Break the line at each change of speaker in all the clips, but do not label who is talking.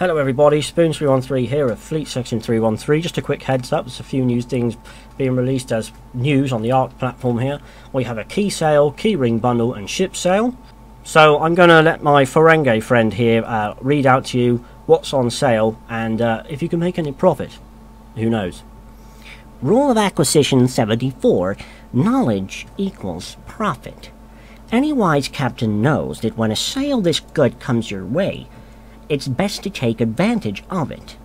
Hello everybody, Spoons313 here at Fleet Section 313. Just a quick heads up, there's a few new things being released as news on the ARC platform here. We have a key sale, keyring bundle and ship sale. So I'm going to let my Ferengi friend here uh, read out to you what's on sale and uh, if you can make any profit. Who knows?
Rule of Acquisition 74, Knowledge equals profit. Any wise captain knows that when a sale this good comes your way, it's best to take advantage of it.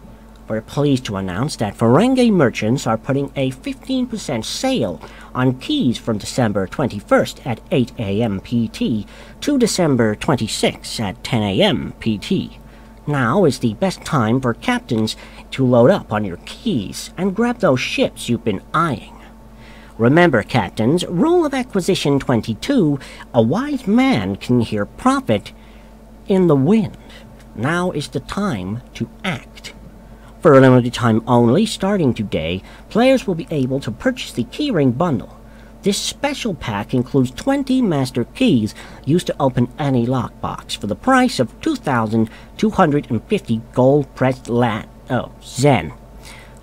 We're pleased to announce that Ferengi merchants are putting a 15% sale on keys from December 21st at 8 a.m. PT to December 26th at 10 a.m. PT. Now is the best time for captains to load up on your keys and grab those ships you've been eyeing. Remember, captains, rule of acquisition 22, a wise man can hear profit in the wind. Now is the time to act. For a limited time only, starting today, players will be able to purchase the Keyring Bundle. This special pack includes 20 master keys used to open any lockbox for the price of 2,250 gold pressed lat oh, zen.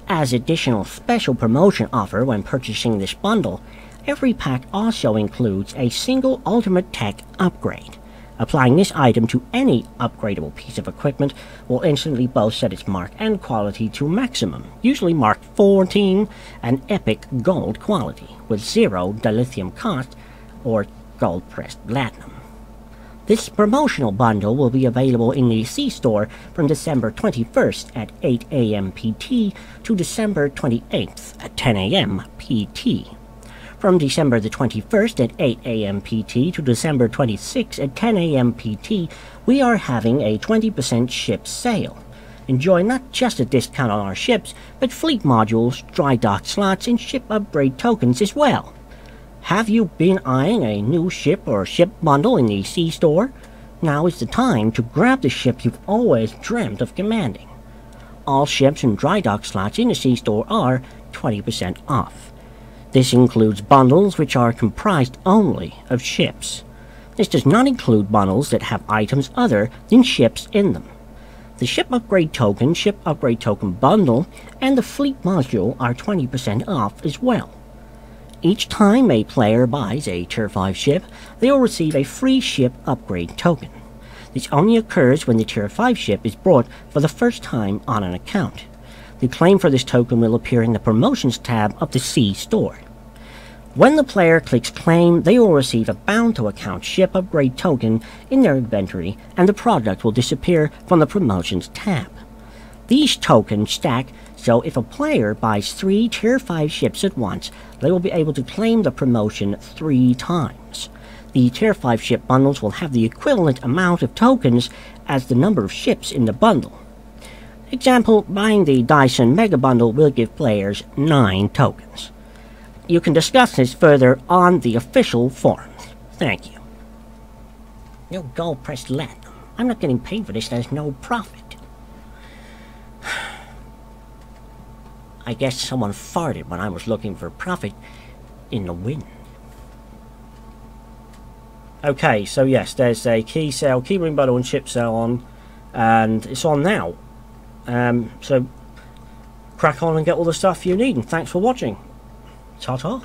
As additional special promotion offer when purchasing this bundle, every pack also includes a single ultimate tech upgrade. Applying this item to any upgradable piece of equipment will instantly both set its mark and quality to maximum, usually marked 14 and epic gold quality, with zero dilithium cost or gold pressed platinum. This promotional bundle will be available in the C store from December 21st at 8 a.m. PT to December 28th at 10 a.m. PT. From December the 21st at 8 a.m. PT to December 26th at 10 a.m. PT, we are having a 20% ship sale. Enjoy not just a discount on our ships, but fleet modules, dry dock slots, and ship upgrade tokens as well. Have you been eyeing a new ship or ship bundle in the C store? Now is the time to grab the ship you've always dreamt of commanding. All ships and dry dock slots in the C store are 20% off. This includes bundles which are comprised only of ships. This does not include bundles that have items other than ships in them. The Ship Upgrade Token, Ship Upgrade Token Bundle, and the Fleet Module are 20% off as well. Each time a player buys a Tier 5 ship, they will receive a free Ship Upgrade Token. This only occurs when the Tier 5 ship is brought for the first time on an account. The claim for this token will appear in the Promotions tab of the C store. When the player clicks Claim, they will receive a Bound to Account Ship Upgrade token in their inventory, and the product will disappear from the Promotions tab. These tokens stack, so if a player buys three Tier 5 ships at once, they will be able to claim the promotion three times. The Tier 5 ship bundles will have the equivalent amount of tokens as the number of ships in the bundle. Example, buying the Dyson Mega Bundle will give players 9 tokens. You can discuss this further on the official forums. Thank you. No gold pressed lead. I'm not getting paid for this, there's no profit. I guess someone farted when I was looking for profit in the wind.
Okay, so yes, there's a key sale, keyring bundle and chip sale on, and it's on now. Um, so crack on and get all the stuff you need, and thanks for watching. Ta ta.